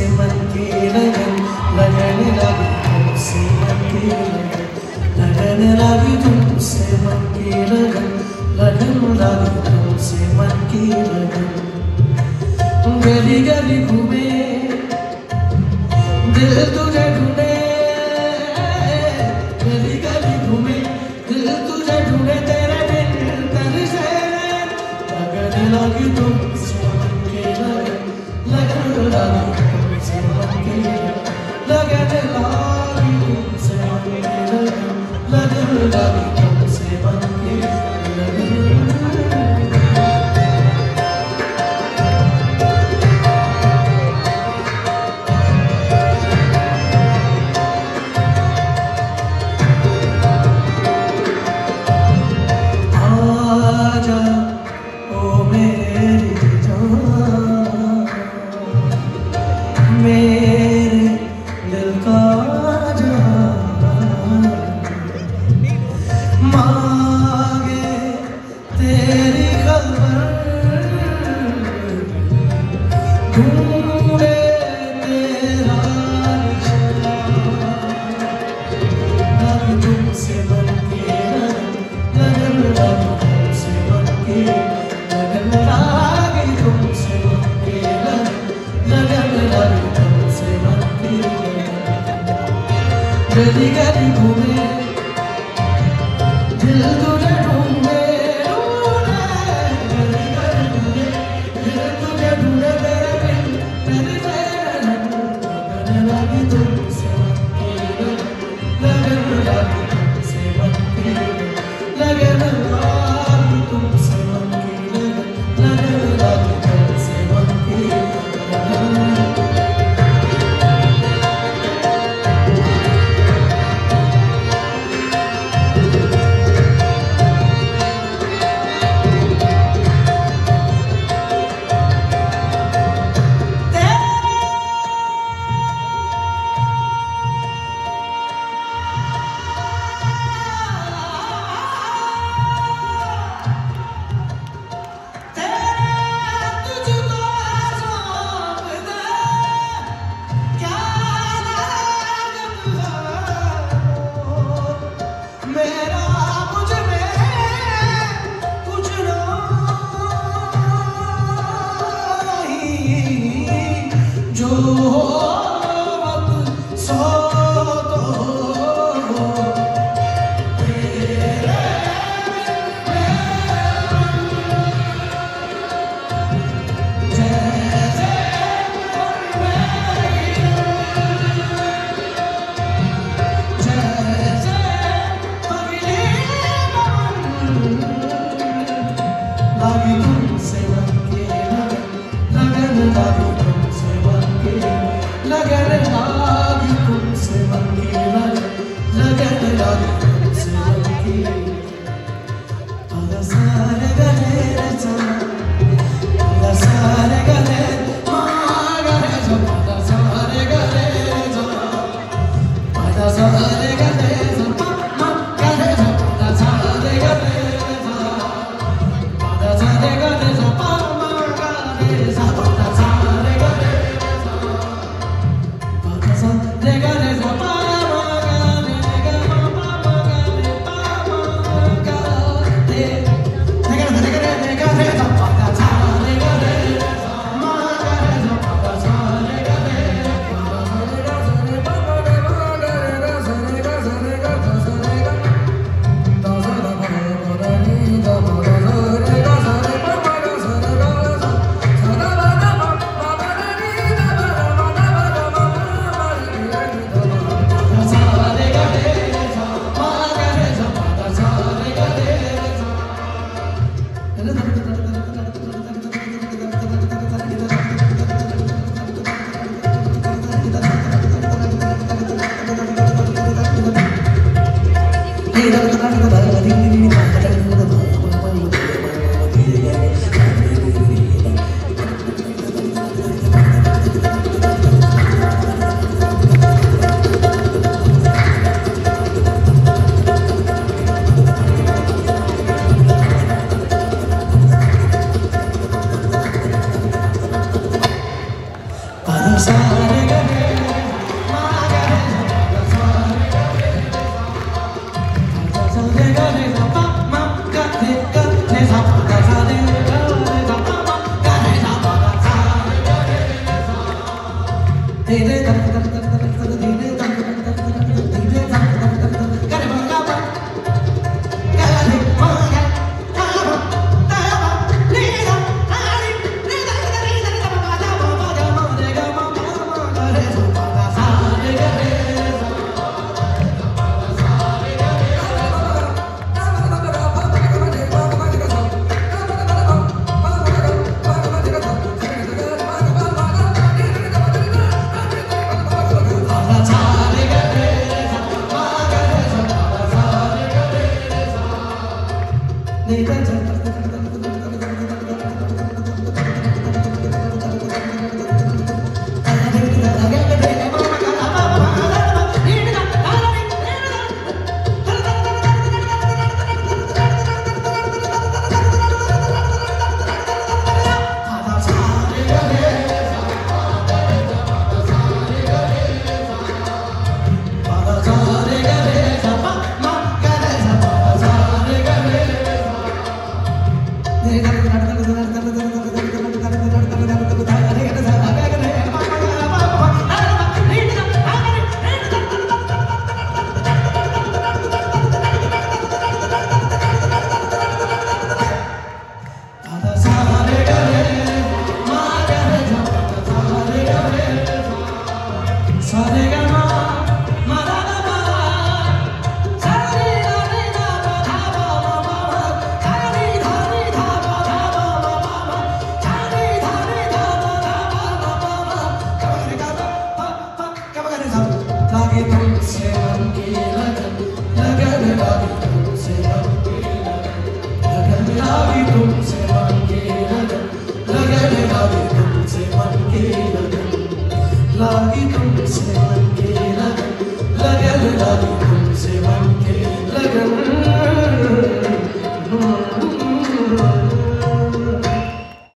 से मन की लगन लगन लगी तुमसे मन की लगन लगन लगी तुमसे मन की लगन लगन लगी तुमसे मन की लगन गली गली घूमे, दिल तुझे love. गली गली घूमे दिल को 대상 tarde, tarde, tarde. Lagi तुमसे मन के लगन लगन लगी।